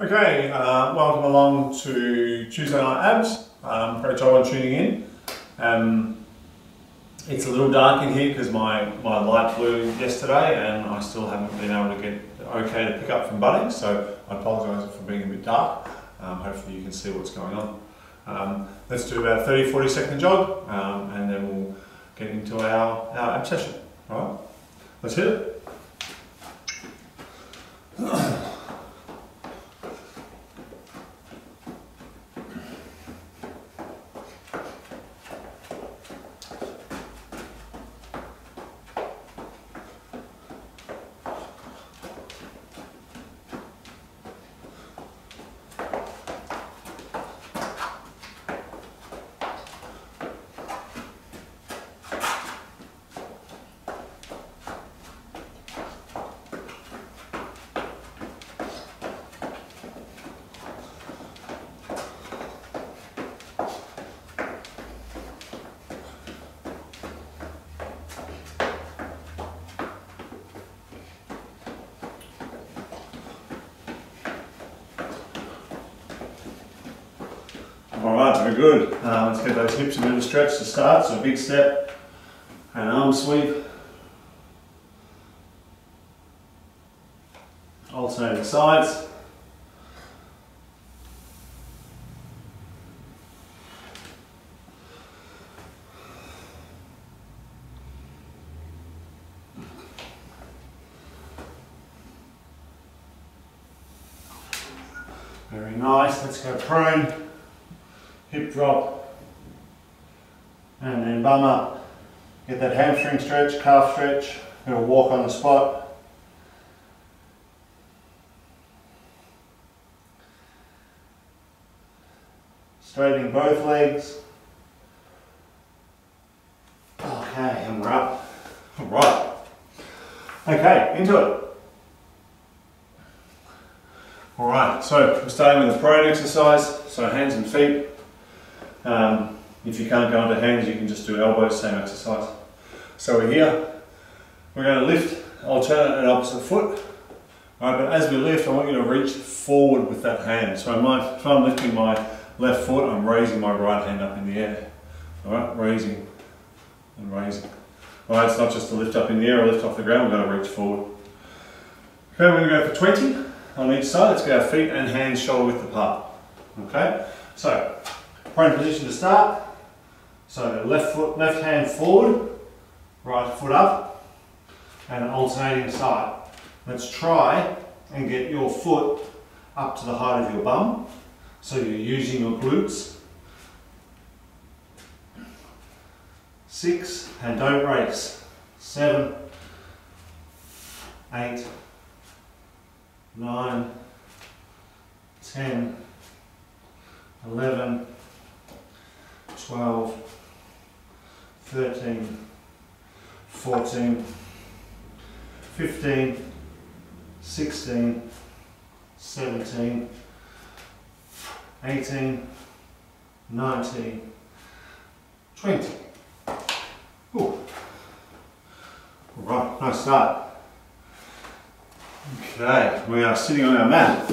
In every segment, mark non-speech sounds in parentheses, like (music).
Okay, uh, welcome along to Tuesday Night Abs. Um, great job on tuning in. Um, it's a little dark in here because my, my light blew yesterday and I still haven't been able to get okay to pick up from Bunnings, so I apologise for being a bit dark. Um, hopefully you can see what's going on. Um, let's do about a 30-40 second jog um, and then we'll get into our, our ab session. Alright, let's hit it. (clears throat) All right, very good. Uh, let's get those hips a bit of a stretch to start. So big step and arm sweep. Alternating sides. Very nice. Let's go prone hip drop, and then bum up. Get that hamstring stretch, calf stretch, gonna walk on the spot. Straightening both legs. Okay, and we're up. All right. Okay, into it. All right, so we're starting with the prone exercise, so hands and feet. Um, if you can't go into hands, you can just do elbows, same exercise. So we're here, we're going to lift alternate and opposite foot. All right, but as we lift, I want you to reach forward with that hand. So my, if I'm lifting my left foot, I'm raising my right hand up in the air. All right, raising and raising. All right, it's not just to lift up in the air or lift off the ground, we're going to reach forward. Okay, we're going to go for 20 on each side. Let's get our feet and hands shoulder width apart. Okay, so prone position to start. So left foot, left hand forward, right foot up, and alternating side. Let's try and get your foot up to the height of your bum. So you're using your glutes. Six, and don't race. Seven, eight, nine, ten, eleven, 12, 13, 14, 15, 16, 17, 18, 19, 20. Ooh. All right, nice start. Okay, we are sitting on our mat.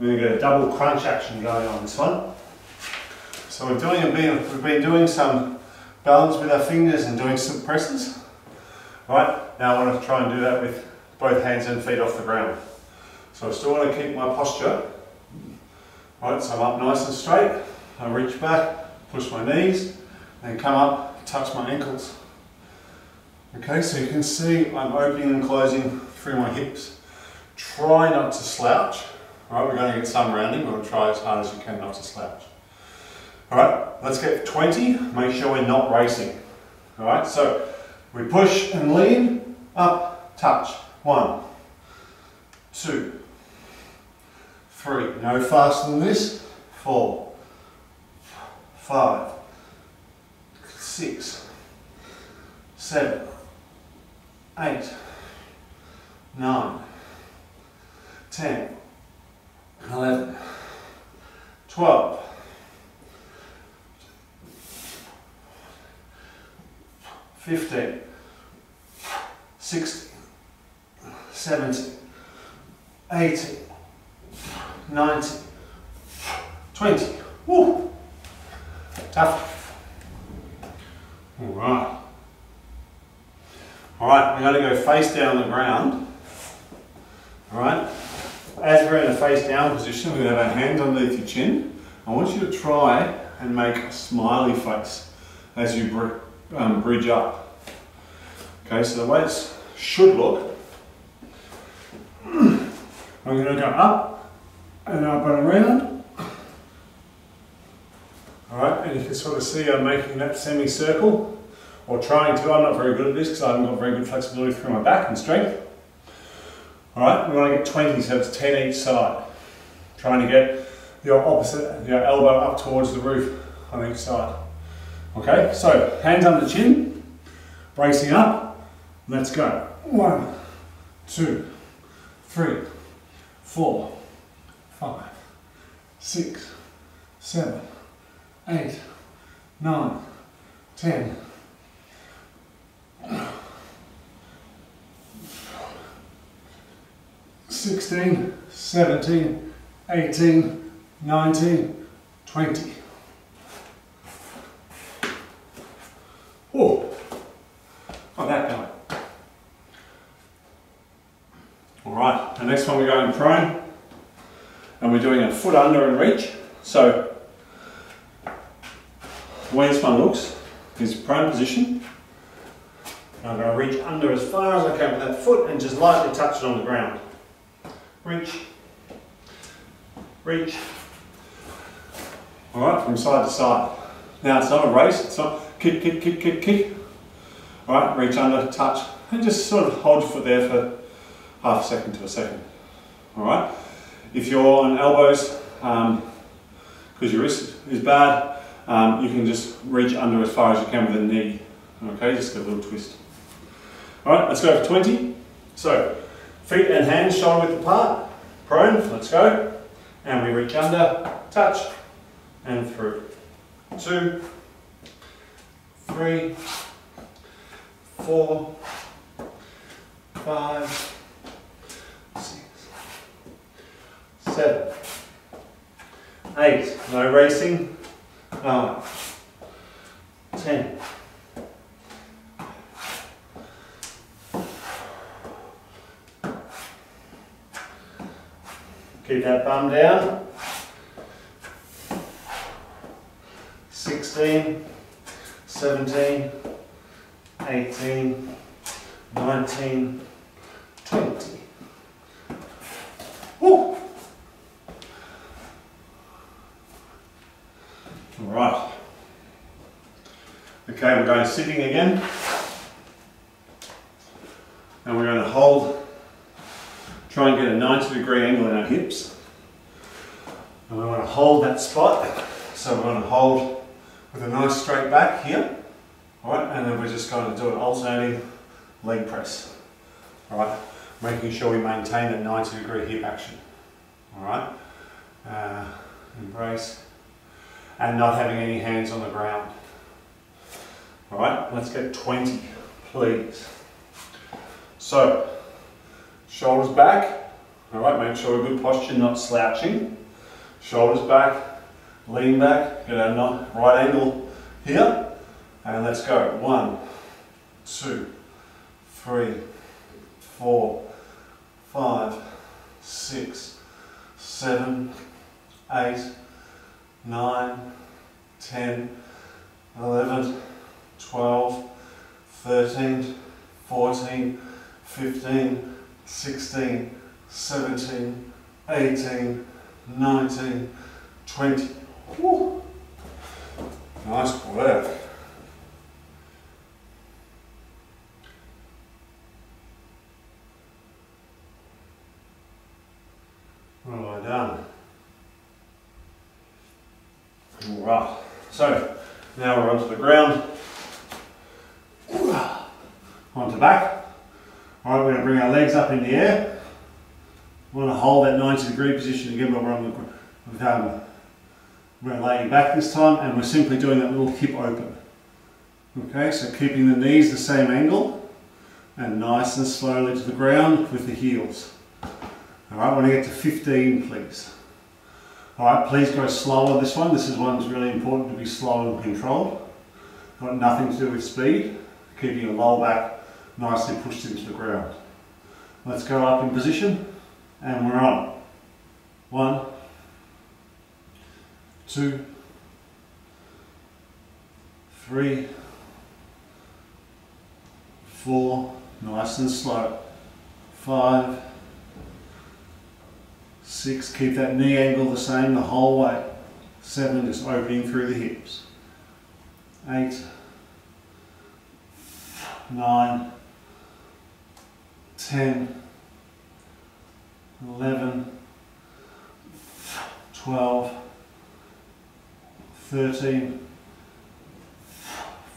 To get a double crunch action going on this one. So we're doing a bit, we've been doing some balance with our fingers and doing some presses. Right, now I want to try and do that with both hands and feet off the ground. So I still want to keep my posture. Right, so I'm up nice and straight. I reach back, push my knees, and come up, touch my ankles. Okay, so you can see I'm opening and closing through my hips. Try not to slouch. All right, we're going to get some rounding, but try as hard as you can not to slouch. All right, let's get 20. Make sure we're not racing. All right, so we push and lean, up, touch. One, two, three. No faster than this. Four, five, six, seven, eight, nine, ten, eleven, twelve. 15, 16, 17, 80, 90, 20. Woo! Tough. All right. All right, we're going to go face down on the ground. All right. As we're in a face down position, to have our hands underneath your chin. I want you to try and make a smiley face as you br um, bridge up. Okay, so the weights should look, (clears throat) I'm going to go up and up and around. Alright, and you can sort of see I'm making that semicircle or trying to. I'm not very good at this because I haven't got very good flexibility through my back and strength. Alright, we want to get 20, so it's 10 each side. Trying to get your opposite, your elbow up towards the roof on each side. Okay, so hands under the chin, bracing up, let's go. One, two, three, four, five, six, seven, eight, nine, ten. 16, 17, 18, 19, 20. Oh, got that going. All right, the next one we're going prone and we're doing a foot under and reach. So the way this one looks is prone position. I'm going to reach under as far as I can with that foot and just lightly touch it on the ground. Reach, reach. All right, from side to side. Now it's not a race, it's not kick, kick, kick, kick, kick. All right, reach under, touch, and just sort of hold your foot there for half a second to a second. All right. If you're on elbows, because um, your wrist is bad, um, you can just reach under as far as you can with the knee. Okay, just get a little twist. All right, let's go for 20. So, feet and hands shoulder width apart, prone, let's go. And we reach under, touch, and through. Two, three, four, five, six, seven, eight, no racing, nine, ten, Keep that bum down. 16, 17, 18, 19, 20. Woo! All right. Okay, we're going sitting again. And we're going to hold Try and get a 90 degree angle in our hips. And we want to hold that spot. So we're going to hold with a nice straight back here. Alright, and then we're just going to do an alternating leg press. Alright, making sure we maintain that 90 degree hip action. Alright, uh, embrace. And not having any hands on the ground. Alright, let's get 20, please. So, Shoulders back. All right, make sure a good posture, not slouching. Shoulders back, lean back, get a right angle here. And let's go. One, two, three, four, five, six, seven, eight, nine, ten, eleven, twelve, thirteen, fourteen, fifteen. 16, 17, 18, 19, 20. Woo. Nice work. What have I done? All ah. right. So now we're onto the ground. Onto back. Alright, we're going to bring our legs up in the air. We want to hold that 90 degree position again while we're on the um, We're laying back this time and we're simply doing that little hip open. Okay, so keeping the knees the same angle and nice and slowly to the ground with the heels. All right, when I get to 15, please. All right, please go slow on this one. This is one that's really important to be slow and controlled. Got nothing to do with speed. Keeping your lower back nicely pushed into the ground. Let's go up in position and we're on. One, two, three, four, nice and slow, five, six, keep that knee angle the same the whole way, seven, just opening through the hips, eight, nine, ten, eleven, twelve, thirteen,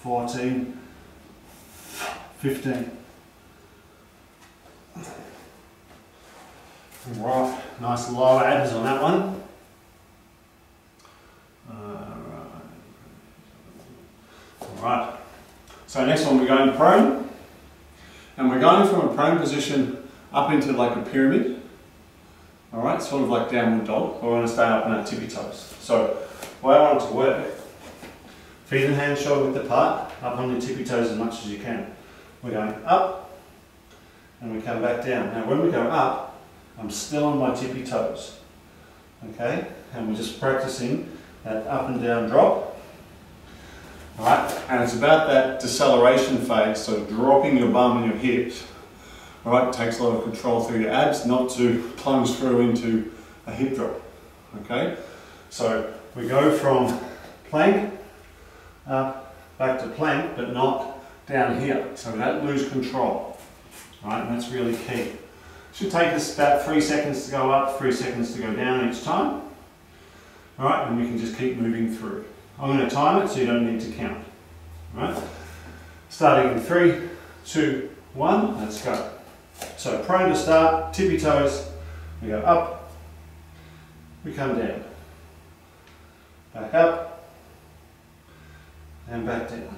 fourteen, fifteen. Right, nice low abs on that one. Alright, so next one we're going prone. And we're going from a prone position up into like a pyramid. Alright, sort of like downward dog. We're going to stay up on our tippy toes. So, the way I want it to work, feet and hands shoulder width apart, up on your tippy toes as much as you can. We're going up, and we come back down. Now when we go up, I'm still on my tippy toes. Okay, and we're just practicing that up and down drop. Alright, and it's about that deceleration phase, so dropping your bum and your hips. Alright, it takes a lot of control through your abs not to plunge through into a hip drop. Okay, so we go from plank up back to plank, but not down here. So we don't lose control. Right, and that's really key. Should take us about three seconds to go up, three seconds to go down each time. All right, and we can just keep moving through. I'm going to time it so you don't need to count. All right, starting in three, two, one, let's go. So prone to start, tippy toes, we go up, we come down, back up, and back down.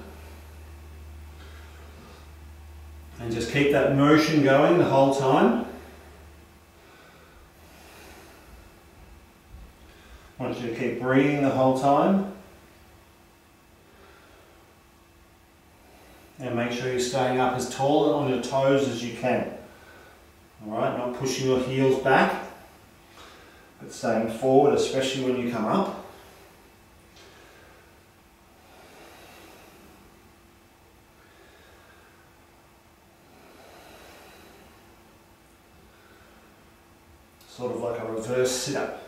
And just keep that motion going the whole time. I want you to keep breathing the whole time. And make sure you're staying up as tall on your toes as you can. Alright, not pushing your heels back, but staying forward, especially when you come up. Sort of like a reverse sit-up.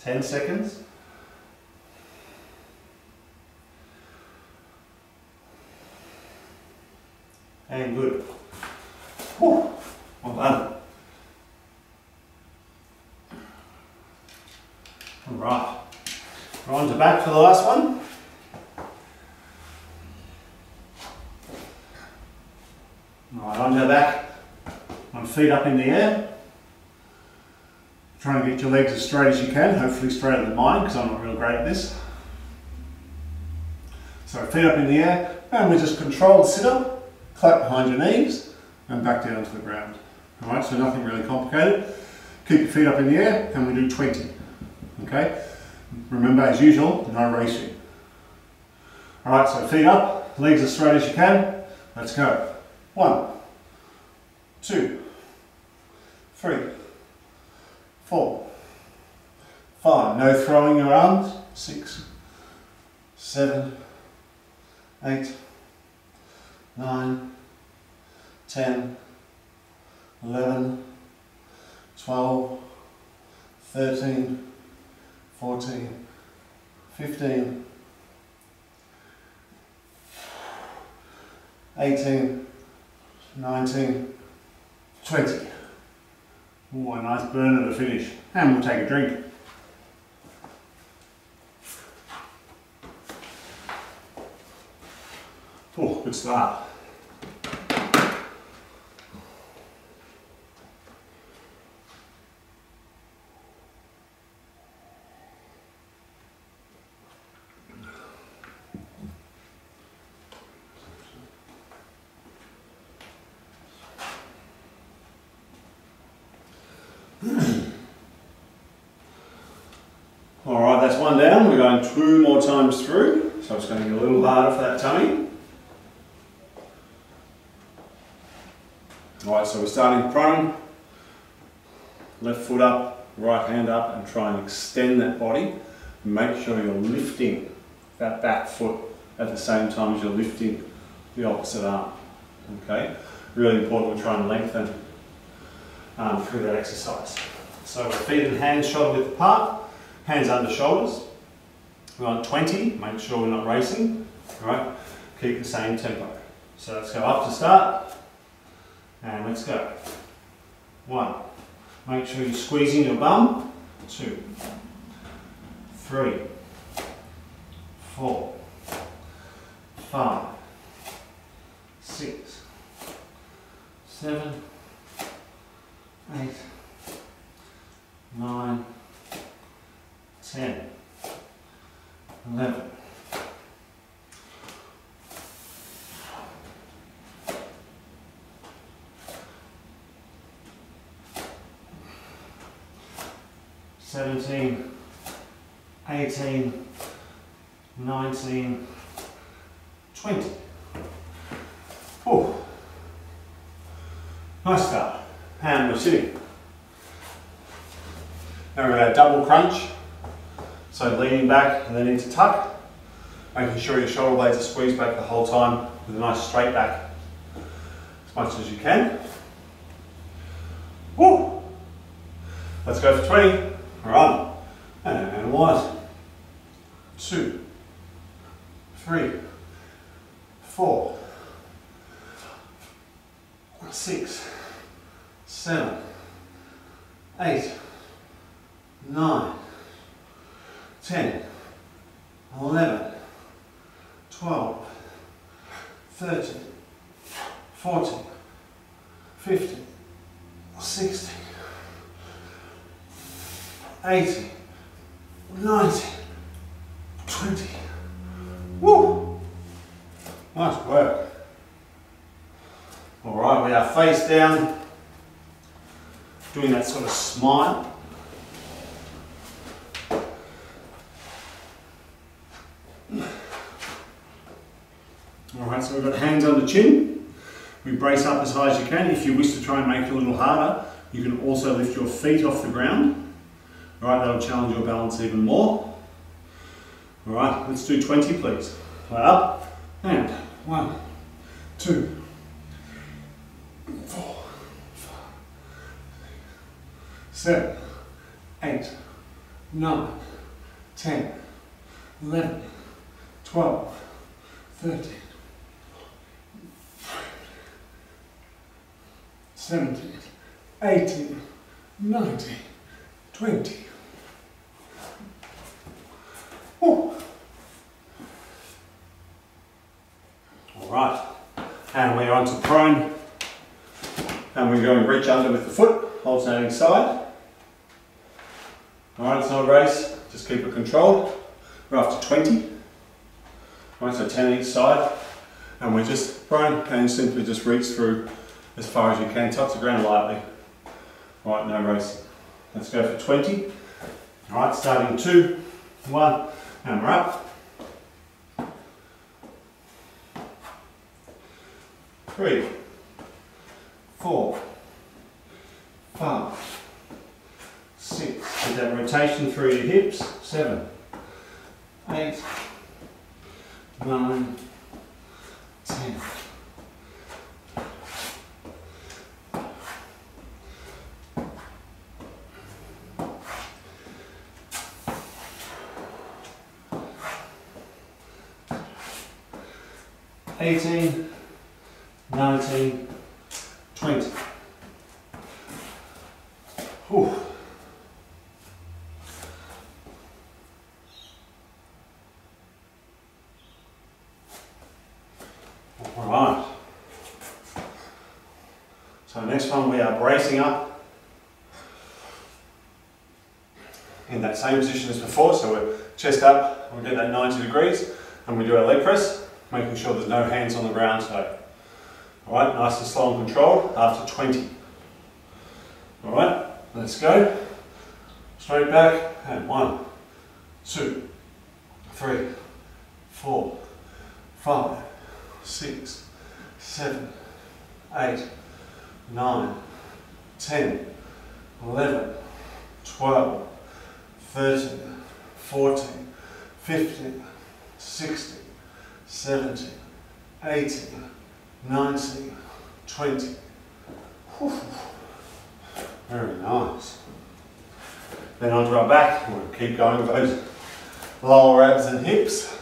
10 seconds. And good. Whew. Well done. All right. We're on to back for the last one. All right, on to back. On feet up in the air. Try and get your legs as straight as you can, hopefully straighter than mine because I'm not real great at this. So feet up in the air and we just controlled sit up, clap behind your knees and back down to the ground. Alright, so nothing really complicated. Keep your feet up in the air and we do 20. Okay? Remember as usual, no racing. Alright, so feet up, legs as straight as you can. Let's go. One, two, three, four, five. No throwing your arms. Six, seven, eight, nine, ten, eleven, twelve, thirteen, fourteen, fifteen, eighteen, nineteen, twenty. Oh, a nice burner to finish. And we'll take a drink. Oh, good start. We're starting prone. Left foot up, right hand up, and try and extend that body. Make sure you're lifting that back foot at the same time as you're lifting the opposite arm. Okay, really important we try and lengthen um, through that exercise. So feet and hands shoulder width apart, hands under shoulders. We want 20, make sure we're not racing. All right, keep the same tempo. So let's go up to start, and let's go. One, make sure you're squeezing your bum. Two, three, four, five, six, seven, eight, nine, ten, eleven. Seventeen, eighteen, nineteen, twenty. Oh, nice start. And we're sitting. Now we're going to double crunch. So leaning back and then into tuck. Making sure your shoulder blades are squeezed back the whole time with a nice straight back. As much as you can. Woo! Let's go for 20. Run. And one, two, three, four, six, seven, eight, nine, ten, eleven, twelve, thirteen, fourteen, fifteen, sixteen, eighteen, nineteen, twenty. Woo! Nice work. All right, we are face down, doing that sort of smile. All right, so we've got hands on the chin. We brace up as high as you can. If you wish to try and make it a little harder, you can also lift your feet off the ground. All right, that'll challenge your balance even more. All right, let's do 20, please. Up and one, two, four, five, six, seven, eight, nine, 10, 11, 12, 13, 17, 18, 19, 20, all right, and we're onto prone. And we're going to reach under with the foot, alternating side. All right, it's not a race, just keep it controlled. We're after 20. All right, so 10 each side. And we're just prone and simply just reach through as far as you can. Touch the ground lightly. All right, no race. Let's go for 20. All right, starting two, one we're up. Three, four, five, six. Get that rotation through your hips. Seven, eight, nine, ten. Eighteen, nineteen, twenty. Whew. All right. So next one we are bracing up in that same position as before. So we're chest up, we get that 90 degrees and we do our leg press, making sure there's no hands on the ground today. All right, nice and slow and controlled after 20. All right, let's go. Straight back and one, two, three, four, five, six, seven, eight, nine, ten, eleven, twelve, thirteen, fourteen, fifteen, sixteen, seventeen, eighteen, nineteen, twenty. Whew. Very nice. Then onto our back, we'll keep going with those lower abs and hips.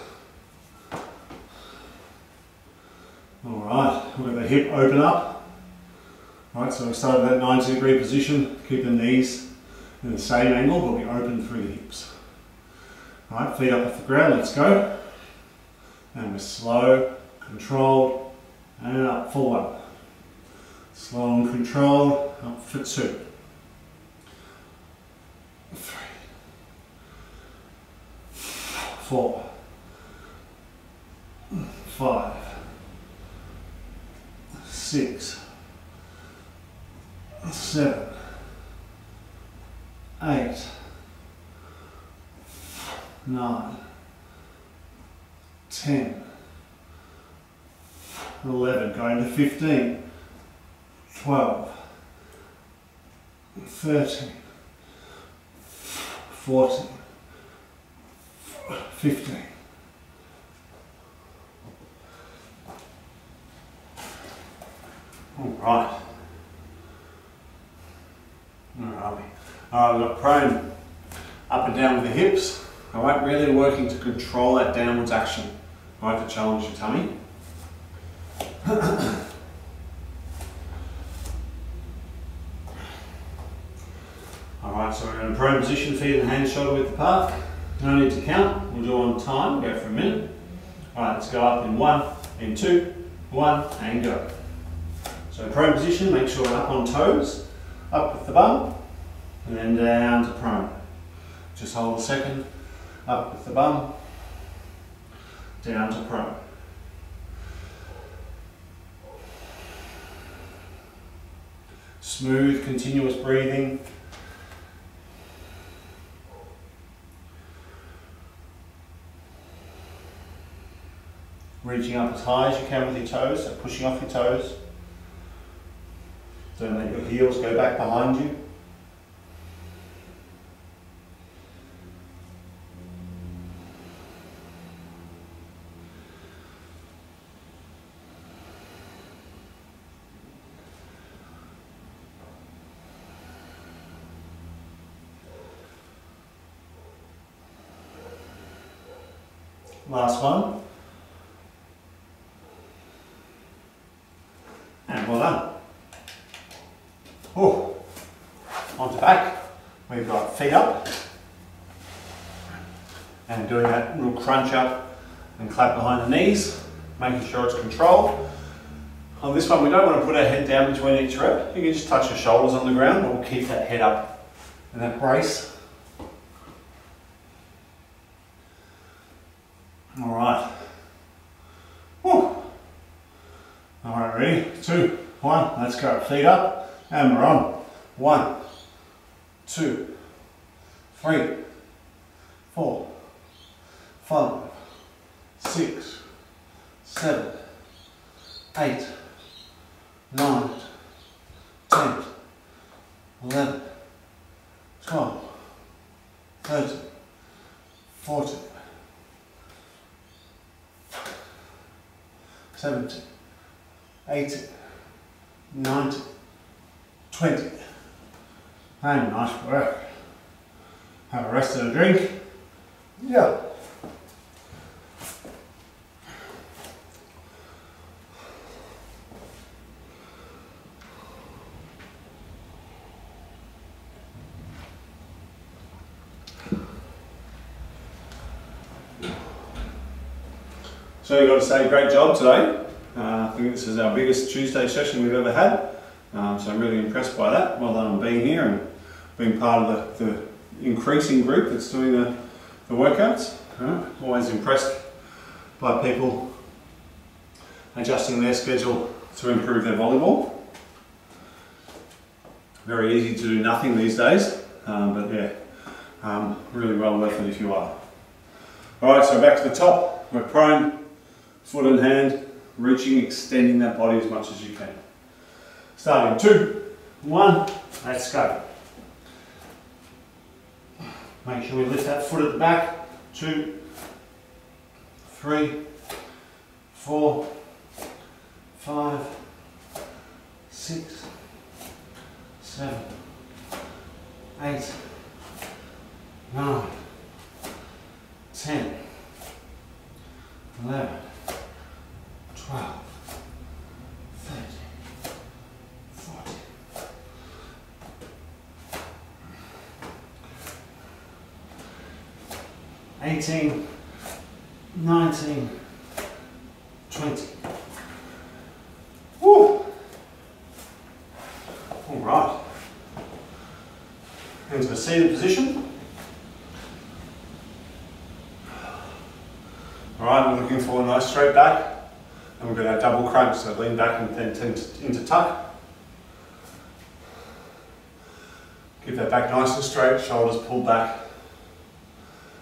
Alright, we've got the hip open up. Alright, so we start at that 90 degree position, keep the knees in the same angle, but we open through the hips. Alright, feet up off the ground, let's go. And we're slow, controlled, and up, full up. Slow and controlled, up for two. Three. Four. Five. Six. Seven. Eight. Nine. Ten. Eleven. Going to fifteen. Twelve. Thirteen. Fourteen. Fifteen. All right. Are we? All right, we've got prone, up and down with the hips. All right, really working to control that downwards action. All right, to challenge your tummy. (coughs) All right, so we're in a prone position, feet and hands shoulder width apart. No need to count. We'll do on time. Go for a minute. All right, let's go up in one, in two, one, and go. So prone position, make sure we're up on toes, up with the bum, and then down to prone. Just hold a second, up with the bum, down to prone. Smooth, continuous breathing. Reaching up as high as you can with your toes, so pushing off your toes. Don't let your heels go back behind you. Last one. And well done. Oh, onto back. We've got feet up. And doing that little crunch up and clap behind the knees, making sure it's controlled. On this one, we don't want to put our head down between each rep. You can just touch your shoulders on the ground or keep that head up in that brace. All right. Whew. All right, ready? Two, one, let's go. Feet up, and we're on. One, two, three, four, five, six, seven, eight, nine, ten, eleven, twelve, thirteen, fourteen. 17, 18, 19, 20. And nice work. Have a rest and a drink. Yeah. So you've got to say, great job today. Uh, I think this is our biggest Tuesday session we've ever had. So I'm really impressed by that. Well done on being here and being part of the, the increasing group that's doing the, the workouts. Uh, always impressed by people adjusting their schedule to improve their volleyball. Very easy to do nothing these days, um, but yeah, um, really well worth it if you are. Alright, so back to the top. We're prone, foot and hand, reaching, extending that body as much as you can. Starting two, one, let's go. Make sure we lift that foot at the back. Two, three, four, five, six, seven, eight, nine, ten, eleven, 18, 19, 20. All right. Into a seated position. All right, we're looking for a nice straight back. And we've got our double crunch, so lean back and then into tuck. Keep that back nice and straight, shoulders pulled back.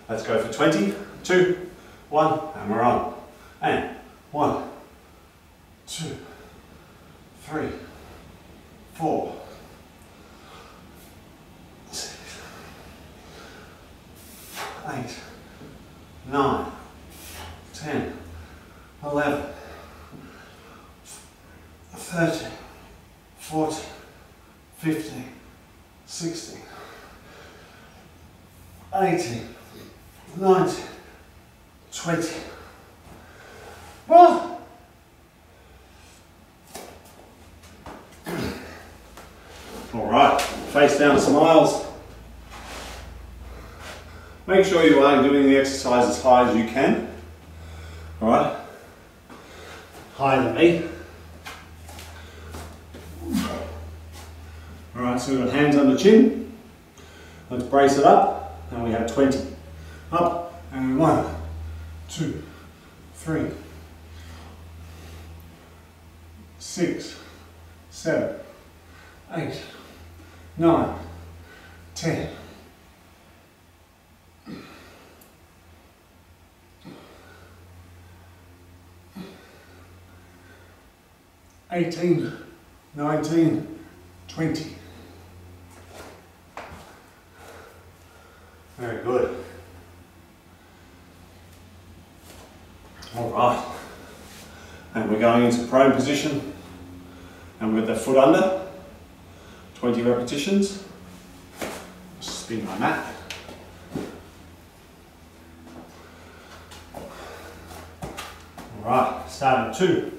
Let's go for 20, two, one, and we're on. And one, two, three, four, six, eight, nine, ten, eleven, thirteen, fourteen, fifteen, sixteen, eighteen, nineteen, twenty. Well, All right, face down smiles. Make sure you are doing the exercise as high as you can. 18, 19, 20. Very good. All right. And we're going into prone position. And we've got that foot under. 20 repetitions. Spin my mat. All right, starting two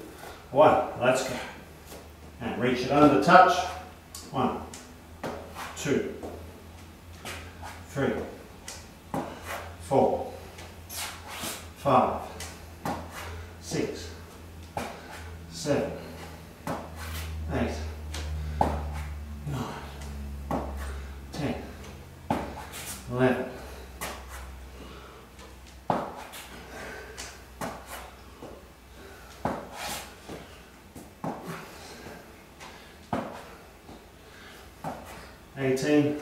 one, let's go. And reach it under touch. One, two, three, four, five, 18,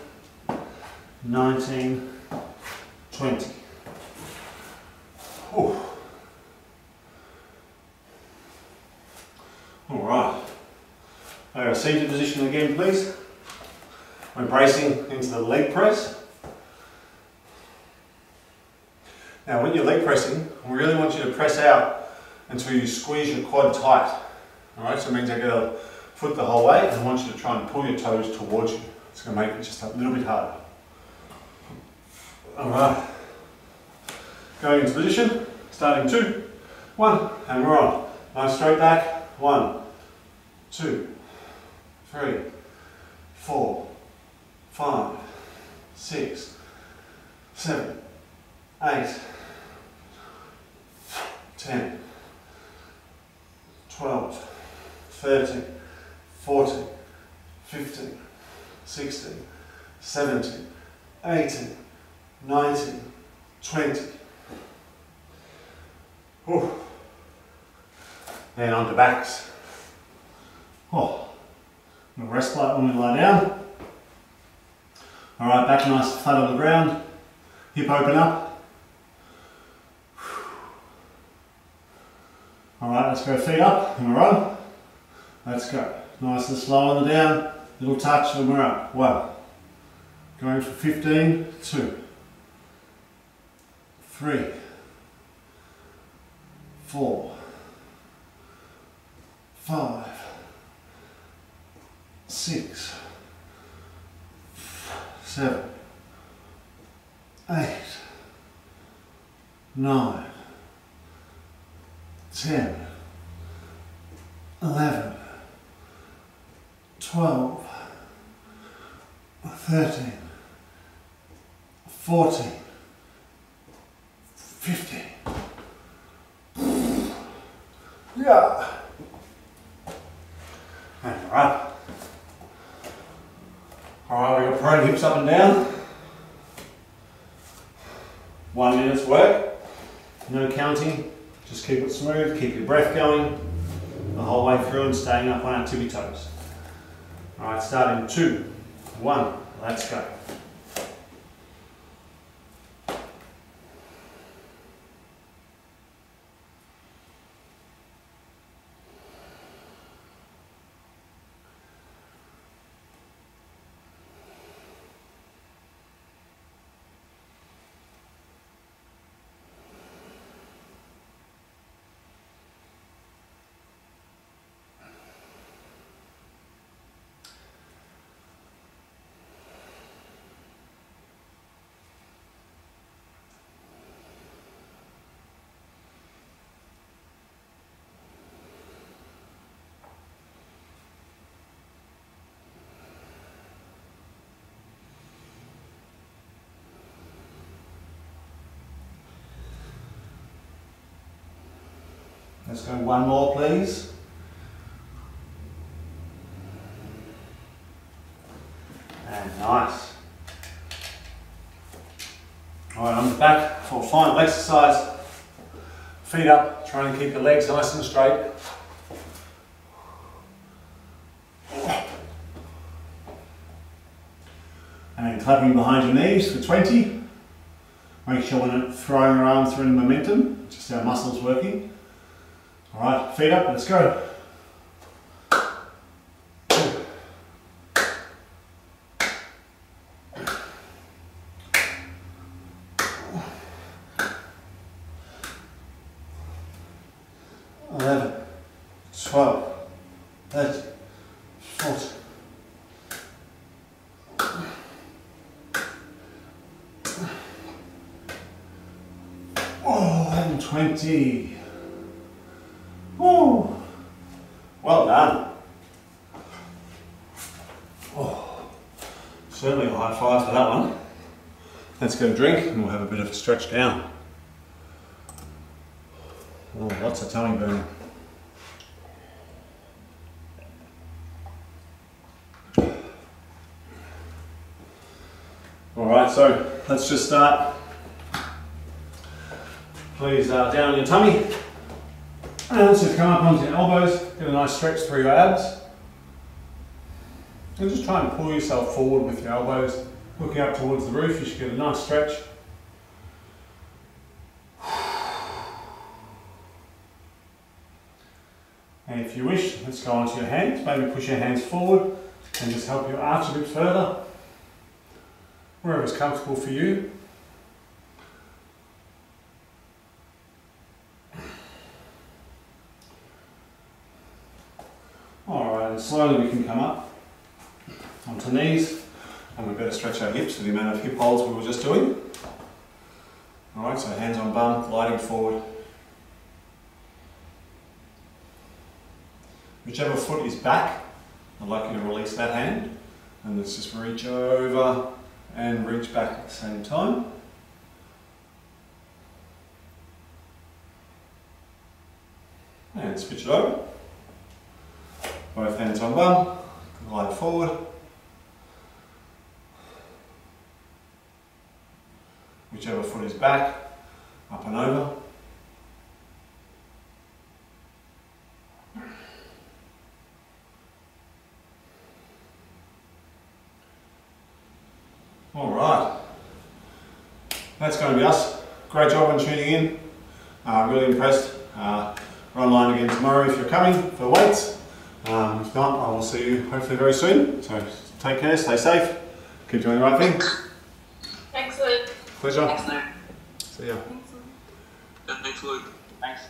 19, 20. Whew. All right. Our seated position again, please. I'm bracing into the leg press. Now, when you're leg pressing, we really want you to press out until you squeeze your quad tight. All right, so it means I go foot the whole way and I want you to try and pull your toes towards you. It's going to make it just a little bit harder. All right. Going into position, starting two, one, and we're on. Nice straight back, one, two, three, four, five, six, seven, eight, ten, twelve, thirteen, fourteen, fifteen, 60, 70, 80, 90, 20. Whew. Then onto backs. Oh, the rest plate when we lie down. All right, back nice flat on the ground. Hip open up. All right, let's go feet up in a row. Let's go. Nice and slow on the down. Little touch and we're up. One. Going for 15, two, three, four, five, six, seven, eight, nine, ten, eleven, twelve, thirteen, fourteen, fifteen. Yeah. And we're up. Alright, we've got prone hips up and down. One minute's work. No counting. Just keep it smooth, keep your breath going the whole way through and staying up on our tippy toes. Alright, starting two, one, let's go. Let's go one more, please. And nice. All right, the back for a final exercise. Feet up, try and keep your legs nice and straight. And clapping behind your knees for 20. Make sure we're not throwing our arms through the momentum, just our muscles working. All right, feet up, let's go. Eleven, twelve, thirteen, fourteen. Oh, and 20. Woo. Well done. Oh, certainly a high five for that one. Let's go drink and we'll have a bit of a stretch down. Oh, lots of tummy burning. All right, so let's just start. Please uh, down your tummy. And let's come up onto your elbows, get a nice stretch through your abs. And just try and pull yourself forward with your elbows, looking up towards the roof. You should get a nice stretch. And if you wish, let's go onto your hands. Maybe push your hands forward and just help your arch a bit further. Wherever's comfortable for you. Alright, and slowly we can come up onto knees and we better stretch our hips for the amount of hip holds we were just doing. Alright, so hands on bum, gliding forward. Whichever foot is back, I'd like you to release that hand and let's just reach over and reach back at the same time. And switch it over. Both hands on bum, glide forward. Whichever foot is back, up and over. All right. That's going to be us. Great job on tuning in. Uh, really impressed. Uh, We're online again tomorrow if you're coming for weights. Um, if not, I will see you hopefully very soon. So take care, stay safe, keep doing the right thing. Excellent. Pleasure. Excellent. See ya. Thanks, Luke. Thanks.